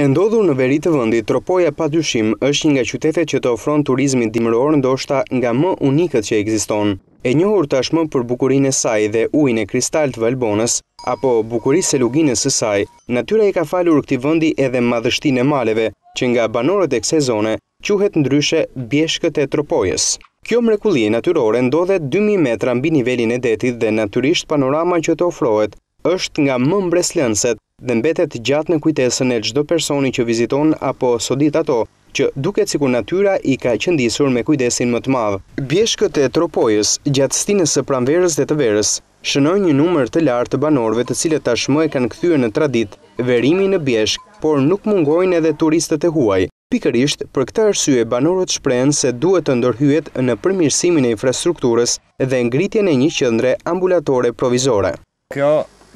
E ndodhur në veri të vendit, Tropoja pa dyshim është një nga qytetet që të ofron turizmin dimëror ndoshta nga më unikët që ekziston. E njohur tashmë për bukurinë e saj dhe ujin e kristaltë të Valbonës, apo bukurisë së luginës së saj, natyra i ka falur këtij vendi edhe madhështinë e maleve, që nga banorët e kësaj zone quhet ndryshe Bjeshkët e Tropojës. Kjo mrekulli natyrore ndodhet dy mijë metra mbi nivelin e detit dhe natyrisht panorama që të ofrohet Është nga më mbresëlënëset dhe mbetet gjatë në kujtesën e çdo personi që viziton apo sodit ato, që duket sikur natyra i ka qëndisur me kujdesin më të madh. Bjeshkët e Tropojës, gjatë stinës së pranverës dhe të verës, shënojnë një numër të lartë të banorëve të cilët tashmë e kanë kthyer në traditë verimin në bjeshkë, por nuk mungojnë edhe turistët e huaj. Pikërisht për këtë arsye banorët shprehen se duhet të ndërhyhet në përmirësimin e infrastrukturës dhe ngritjen e një qendre ambulatore provizore. Kjo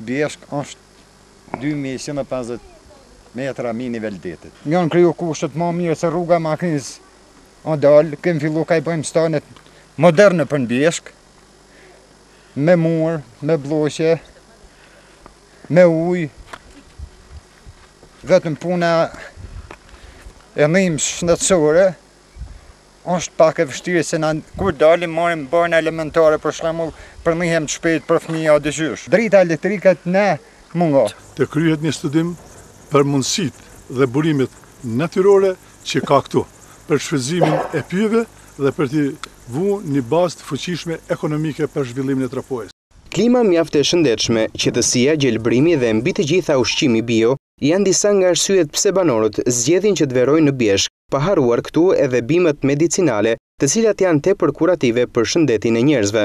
bjeshkë është dy mijë e njëqind e pesëdhjetë metra mi nivel detit. Janë kriju kushtet mo mirë se rruga makinës o dalë, kem fillu ka i bëjmë stanet moderne për në bjeshkë, me murë, me blloqe. me ujë, vetëm puna e ndihmës shëndetësore është pak e vështirë se na kur dalim marrim barna elementare për shembull për ndihmë të shpejtë për fëmija dhe gjysh. Drita elektrike na mungon. Të kryhet një studim për mundësitë dhe burimet natyrore që ka këtu, për shfrytëzimin e pyjeve dhe për të vu një bazë të fuqishme ekonomike për zhvillimin e Tropojës. Klima mjaft e shëndetshme, qetësia, gjelbërimi dhe mbi të gjitha ushqimi bio janë disa nga arsyet pse banorët zgjedhin që të verojnë në bjeshkë, pa harruar këtu edhe bimët medicinale, të cilat janë tepër kurative për shëndetin e njerëzve.